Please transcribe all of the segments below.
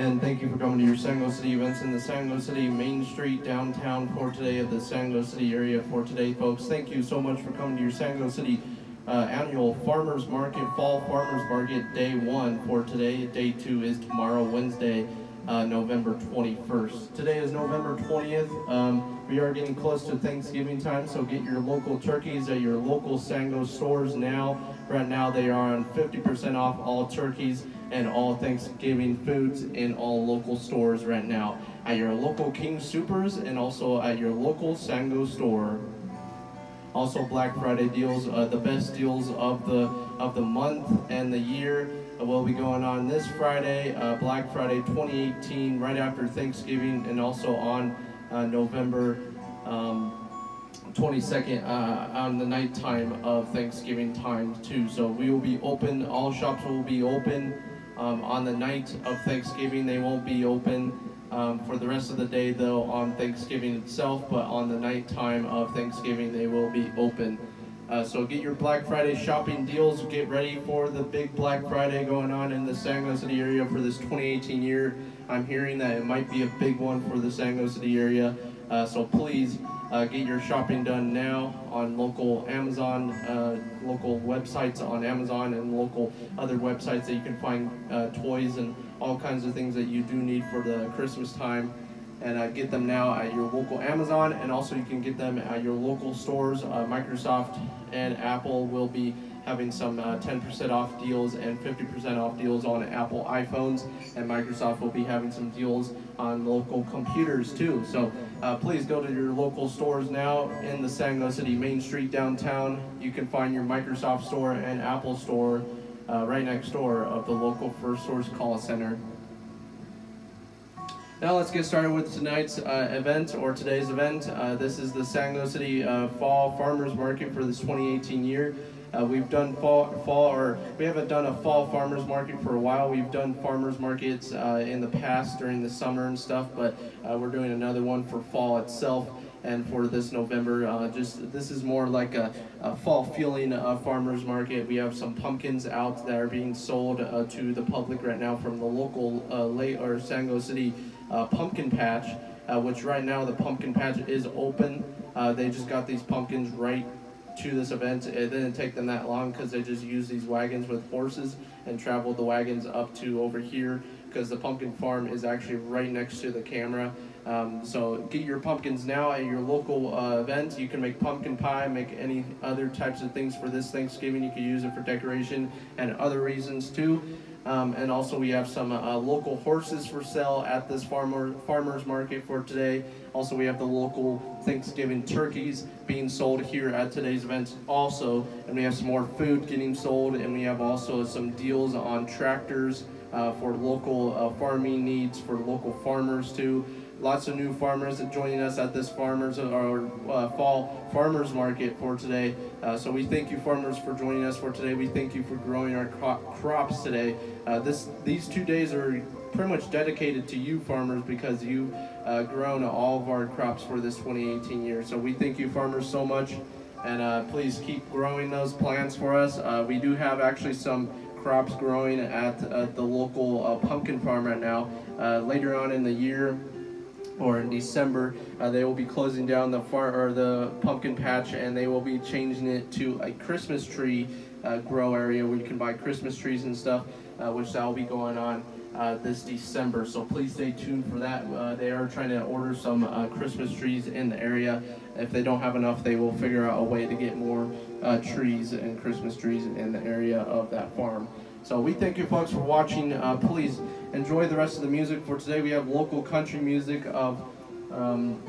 And thank you for coming to your Sango City events in the Sango City Main Street downtown for today of the Sango City area for today, folks. Thank you so much for coming to your Sango City uh, annual Farmers Market, Fall Farmers Market Day 1 for today. Day 2 is tomorrow, Wednesday, uh, November 21st. Today is November 20th. Um, we are getting close to Thanksgiving time, so get your local turkeys at your local Sango stores now. Right now they are on 50% off all turkeys and all Thanksgiving foods in all local stores right now. At your local King Soopers and also at your local Sango store. Also Black Friday deals, uh, the best deals of the of the month and the year will be going on this Friday, uh, Black Friday 2018, right after Thanksgiving, and also on uh, November um, 22nd uh, on the night time of Thanksgiving time too. So we will be open. All shops will be open um, on the night of Thanksgiving. They won't be open um, for the rest of the day though on Thanksgiving itself, but on the night time of Thanksgiving they will be open. Uh, so get your Black Friday shopping deals. Get ready for the big Black Friday going on in the Sango City area for this 2018 year. I'm hearing that it might be a big one for the Sango City area. Uh, so please uh, get your shopping done now on local Amazon, uh, local websites on Amazon and local other websites that you can find uh, toys and all kinds of things that you do need for the Christmas time. And uh, get them now at your local Amazon, and also you can get them at your local stores. Uh, Microsoft and Apple will be having some 10% uh, off deals and 50% off deals on Apple iPhones, and Microsoft will be having some deals on local computers too. So uh, please go to your local stores now in the Sango City Main Street downtown. You can find your Microsoft store and Apple store uh, right next door of the local First Source Call Center. Now let's get started with tonight's uh, event or today's event. Uh, this is the Sango City uh, Fall Farmers Market for this 2018 year. Uh, we've done fall, fall, or we haven't done a fall farmers market for a while. We've done farmers markets uh, in the past during the summer and stuff, but uh, we're doing another one for fall itself and for this November. Uh, just this is more like a, a fall feeling uh, farmers market. We have some pumpkins out that are being sold uh, to the public right now from the local uh, late or Sango City uh, pumpkin patch, uh, which right now the pumpkin patch is open. they just got these pumpkins right to this event. It didn't take them that long because they just used these wagons with horses and traveled the wagons up to over here because the pumpkin farm is actually right next to the camera. Um, so get your pumpkins now at your local uh, event. You can make pumpkin pie, make any other types of things for this Thanksgiving. You can use it for decoration and other reasons too. Um, and also we have some uh, local horses for sale at this farmer farmers market for today. Also we have the local Thanksgiving turkeys being sold here at today's event also. And we have some more food getting sold and we have also some deals on tractors uh, for local uh, farming needs for local farmers too lots of new farmers joining us at this farmers or uh, fall farmers market for today. Uh, so we thank you farmers for joining us for today. We thank you for growing our crops today. Uh, this these two days are pretty much dedicated to you farmers because you've uh, grown all of our crops for this 2018 year. So we thank you farmers so much and uh, please keep growing those plants for us. Uh, we do have actually some crops growing at the local pumpkin farm right now. later on in the year, or in December, uh, they will be closing down the far or the pumpkin patch, and they will be changing it to a Christmas tree uh, grow area where you can buy Christmas trees and stuff, uh, which that will be going on uh, this December. So please stay tuned for that. Uh, they are trying to order some uh, Christmas trees in the area. If they don't have enough, they will figure out a way to get more trees and Christmas trees in the area of that farm. So we thank you folks for watching. please enjoy the rest of the music for today. We have local country music of um,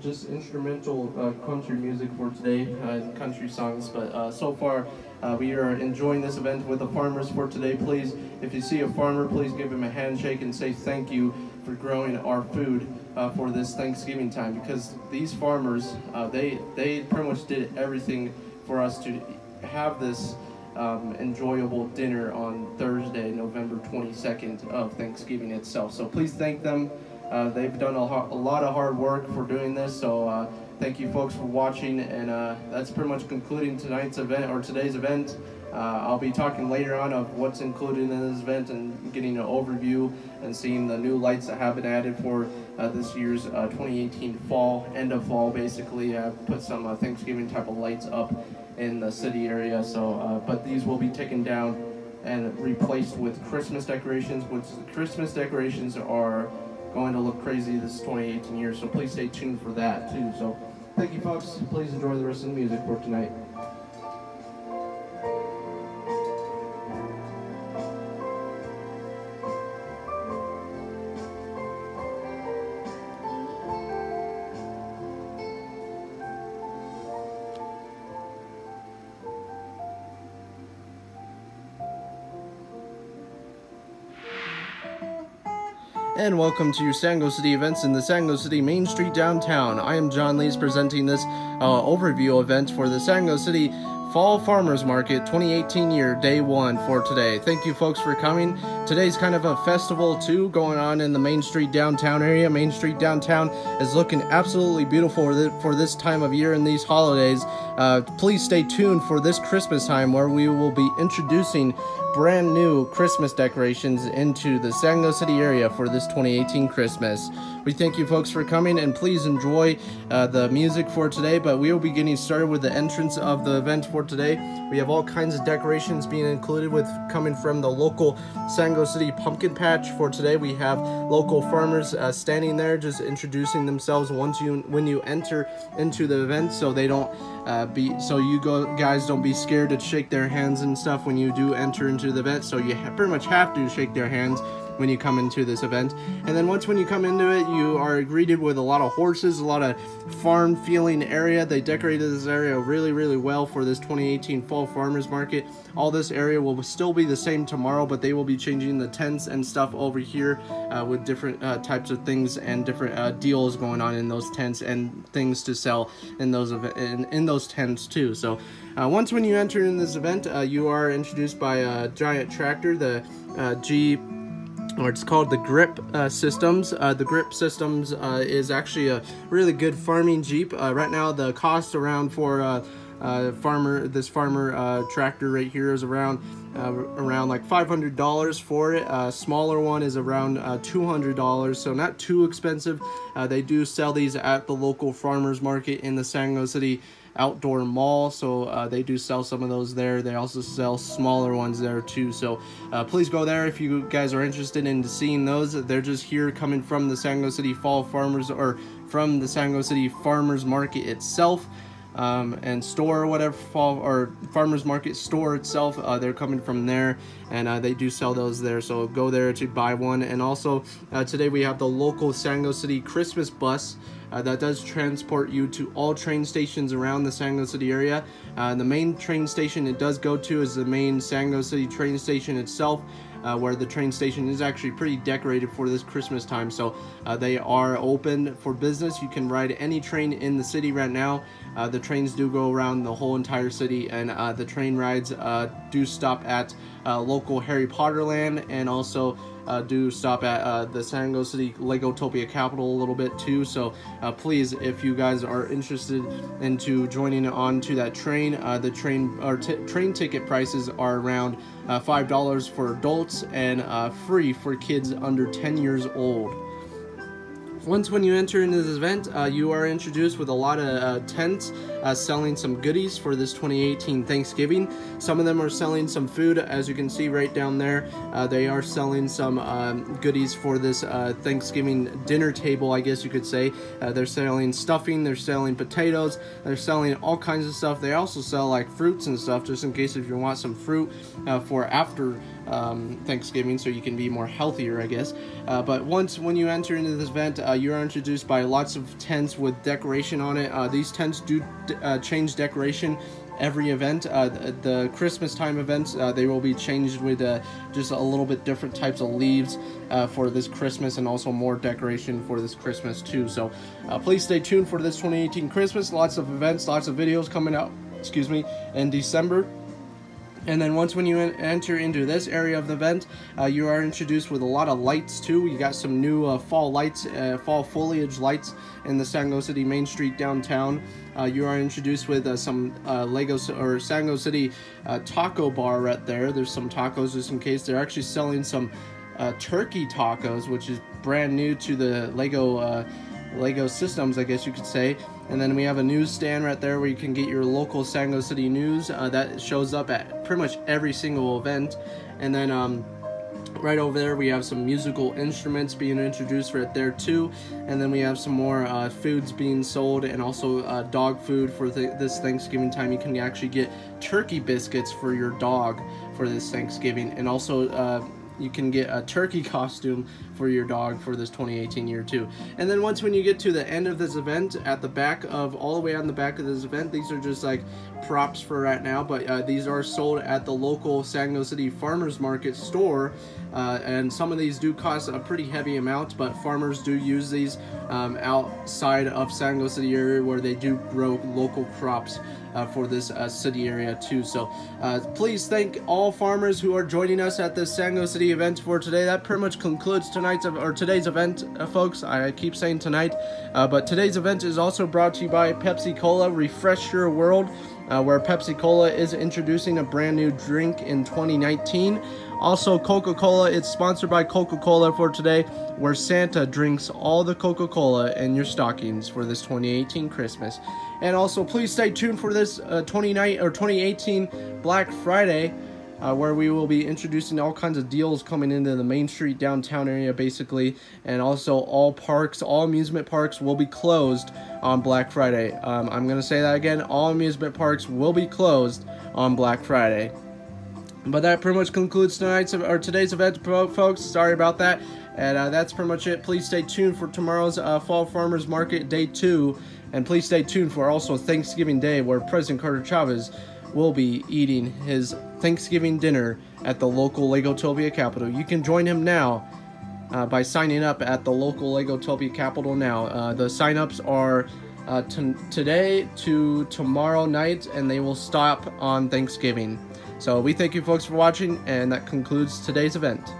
just instrumental uh, country music for today, uh, country songs. But uh, so far, uh, we are enjoying this event with the farmers for today. Please, if you see a farmer, please give him a handshake and say thank you for growing our food uh, for this Thanksgiving time. Because these farmers, uh, they they pretty much did everything for us to have this um, enjoyable dinner on Thursday, November 22nd of Thanksgiving itself. So please thank them. Uh, they've done a, a, lot of hard work for doing this. So uh, thank you folks for watching. And uh, that's pretty much concluding tonight's event or today's event. Uh, I'll be talking later on of what's included in this event and getting an overview and seeing the new lights that have been added for uh, this year's uh, 2018 fall, end of fall basically. I've put some Thanksgiving type of lights up in the city area, so uh, but these will be taken down and replaced with Christmas decorations, which the Christmas decorations are going to look crazy this 2018 year, so please stay tuned for that too. So thank you folks, please enjoy the rest of the music for tonight. And welcome to your Sango City events in the Sango City Main Street downtown. I am John Lees presenting this uh, overview event for the Sango City Fall Farmers Market 2018 year, day one for today. Thank you folks for coming. Today's kind of a festival too going on in the Main Street downtown area. Main Street downtown is looking absolutely beautiful for this time of year and these holidays. Uh, please stay tuned for this Christmas time where we will be introducing brand new Christmas decorations into the Sango City area for this 2018 Christmas. We thank you folks for coming and please enjoy uh, the music for today, but we will be getting started with the entrance of the event for today. We have all kinds of decorations being included with coming from the local Sango City Pumpkin Patch for today. We have local farmers uh, standing there just introducing themselves once you when you enter into the event so they don't uh, be so you go guys don't be scared to shake their hands and stuff when you do enter into the event so you pretty much have to shake their hands when you come into this event. And then once when you come into it, you are greeted with a lot of horses, a lot of farm feeling area. They decorated this area really, really well for this 2018 Fall Farmers Market. All this area will still be the same tomorrow, but they will be changing the tents and stuff over here uh, with different uh, types of things and different uh, deals going on in those tents and things to sell in those in, in those tents too. So uh, once when you enter in this event, uh, you are introduced by a giant tractor, the uh, G or it's called the Grip uh, Systems. Uh, the Grip Systems uh, is actually a really good farming Jeep. Uh, right now, the cost around for uh, uh, farmer this farmer tractor right here is around around like $500 for it. A smaller one is around $200, so not too expensive. they do sell these at the local farmers market in the Sango City outdoor mall so uh, they do sell some of those there. They also sell smaller ones there too so uh, please go there if you guys are interested in seeing those. They're just here coming from the Sango City Fall Farmers or from the Sango City Farmers Market itself um, and store whatever fall or farmers market store itself uh, they're coming from there and uh, they do sell those there so go there to buy one and also uh, today we have the local Sango City Christmas bus uh, that does transport you to all train stations around the Sango City area. Uh, the main train station it does go to is the main Sango City train station itself. Uh, where the train station is actually pretty decorated for this Christmas time. So uh, they are open for business. You can ride any train in the city right now. Uh, the trains do go around the whole entire city, and uh, the train rides uh, do stop at uh, local Harry Potter land and also uh, do stop at uh, the Sango City Legotopia capital a little bit too. So please, if you guys are interested into joining on to that train, the train or train ticket prices are around uh, five dollars for adults and free for kids under 10 years old. Once when you enter into this event, uh, you are introduced with a lot of uh, tents uh, selling some goodies for this 2018 Thanksgiving. Some of them are selling some food, as you can see right down there. Uh, they are selling some um, goodies for this Thanksgiving dinner table, I guess you could say. They're selling stuffing, they're selling potatoes, they're selling all kinds of stuff. They also sell like fruits and stuff, just in case if you want some fruit for after um, Thanksgiving, so you can be more healthier, I guess. but once when you enter into this event, uh, you are introduced by lots of tents with decoration on it. Uh, these tents do uh, change decoration every event. Uh, the, the, Christmas time events, uh, they will be changed with uh, just a little bit different types of leaves uh, for this Christmas and also more decoration for this Christmas too. So uh, please stay tuned for this 2018 Christmas. Lots of events, lots of videos coming out, excuse me, in December. And then once when you enter into this area of the event, uh, you are introduced with a lot of lights too. You got some new uh, fall lights, uh, fall foliage lights in the Sango City Main Street downtown. Uh, you are introduced with uh, some uh, Lego or Sango City taco bar right there. There's some tacos just in case. They're actually selling some turkey tacos, which is brand new to the Lego Lego systems, I guess you could say. And then we have a newsstand right there where you can get your local Sango City news. Uh, that shows up at pretty much every single event. And then um, right over there we have some musical instruments being introduced right there too. And then we have some more uh, foods being sold and also uh, dog food for the, this Thanksgiving time. You can actually get turkey biscuits for your dog for this Thanksgiving. And also uh, you can get a turkey costume for your dog for this 2018 year too. And then once when you get to the end of this event, at the back of, all the way on the back of this event, these are just like props for right now, but uh, these are sold at the local Sango City Farmers Market store. Uh, and some of these do cost a pretty heavy amount, but farmers do use these um, outside of Sango City area where they do grow local crops uh, for this uh, city area too. So uh, please thank all farmers who are joining us at this Sango City event for today. That pretty much concludes tonight's or today's event, uh, folks. I keep saying tonight, uh, but today's event is also brought to you by Pepsi Cola. Refresh your world uh, where Pepsi Cola is introducing a brand new drink in 2019. Also, Coca Cola, it's sponsored by Coca Cola for today, where Santa drinks all the Coca Cola in your stockings for this 2018 Christmas. And also, please stay tuned for this uh, 29 or 2018 Black Friday uh, where we will be introducing all kinds of deals coming into the Main Street downtown area, basically. And also, all parks, all amusement parks will be closed on Black Friday. Um, I'm going to say that again all amusement parks will be closed on Black Friday. But that pretty much concludes tonight's or today's event, folks. Sorry about that. And uh, that's pretty much it. Please stay tuned for tomorrow's uh, Fall Farmers Market Day 2. And please stay tuned for also Thanksgiving Day, where President Carter Chavez will be eating his Thanksgiving dinner at the local Legotopia Capital. You can join him now uh, by signing up at the local Legotopia Capital now. Uh, the sign-ups are uh, today to tomorrow night, and they will stop on Thanksgiving. So we thank you folks for watching, and that concludes today's event.